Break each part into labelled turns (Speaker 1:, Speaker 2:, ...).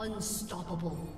Speaker 1: Unstoppable.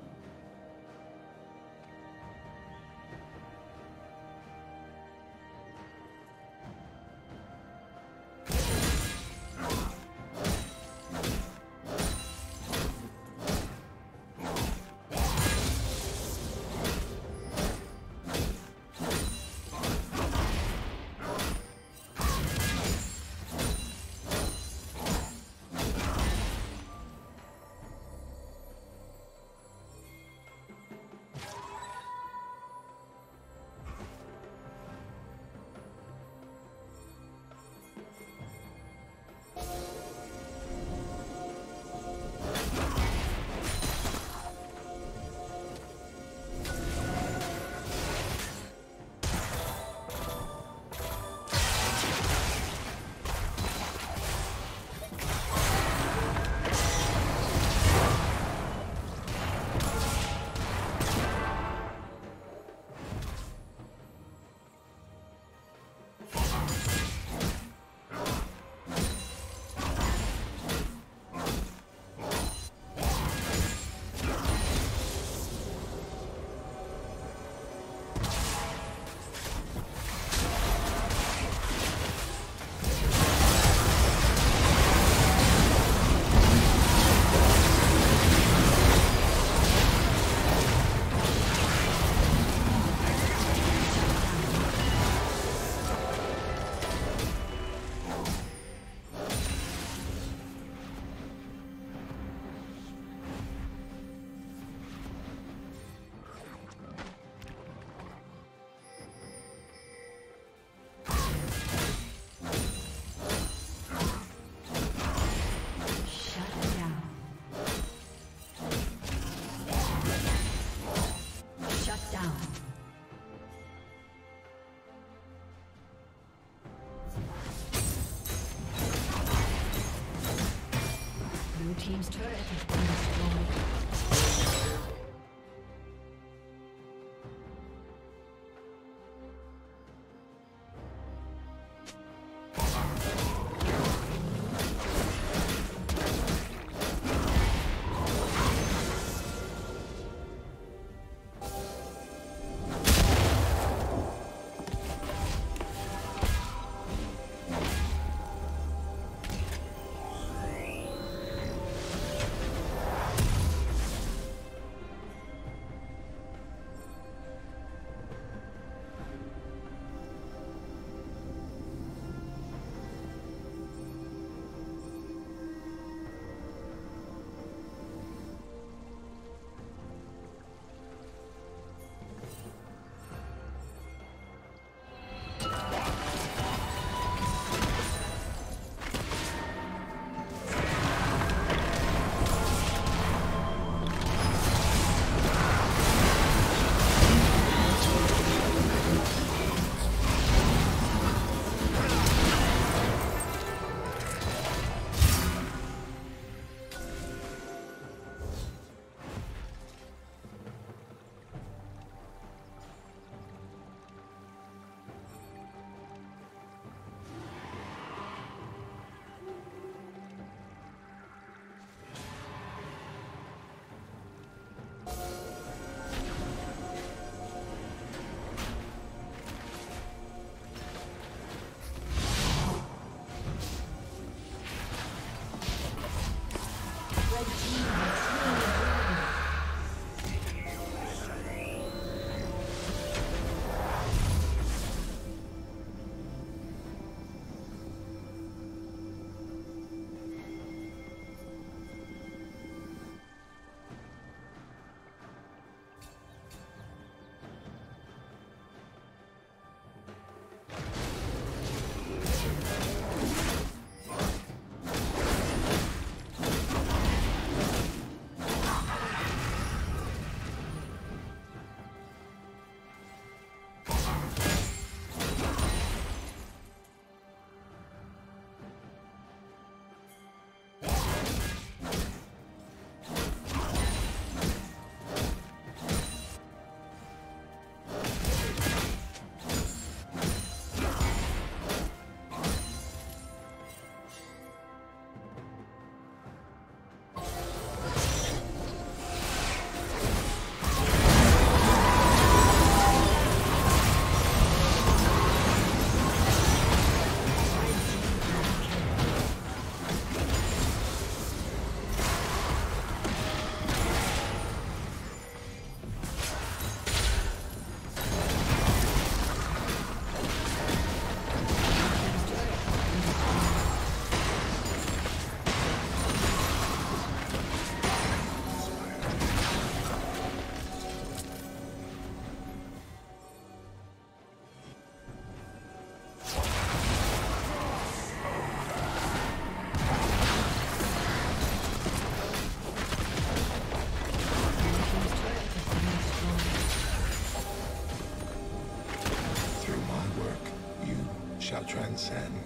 Speaker 2: Transcend.